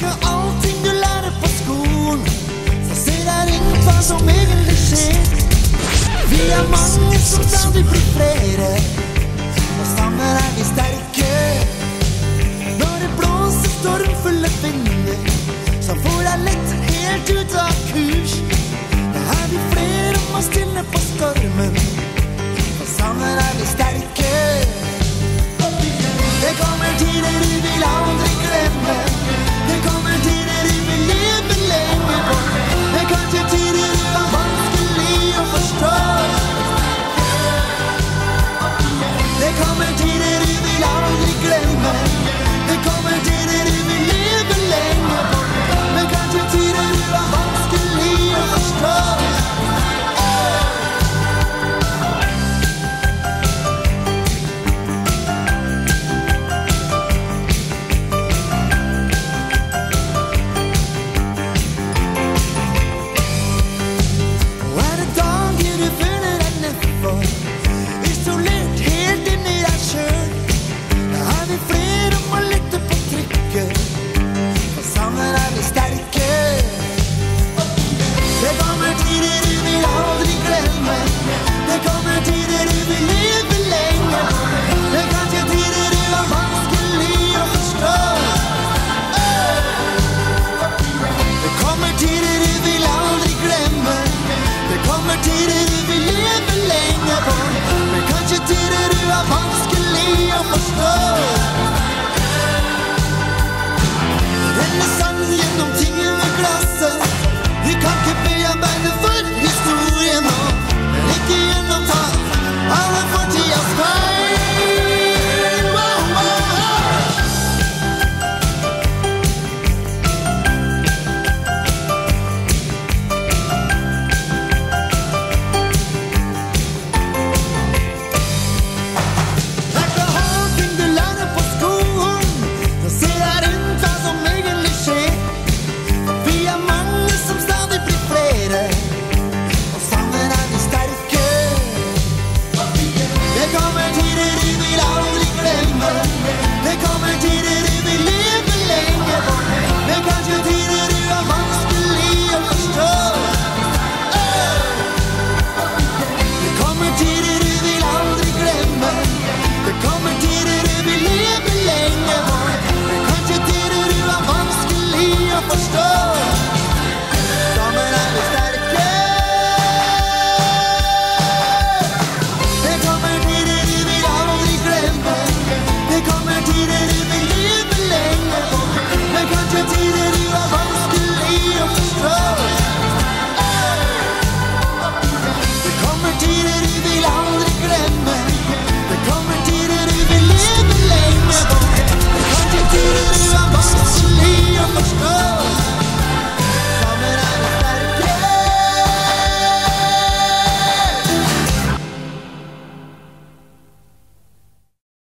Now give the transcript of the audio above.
husker allting du lærer på skolen. Så ser der ingen hva som egentlig skjer. Vi er mange som stadig blir flere. Og sammen er vi sterke.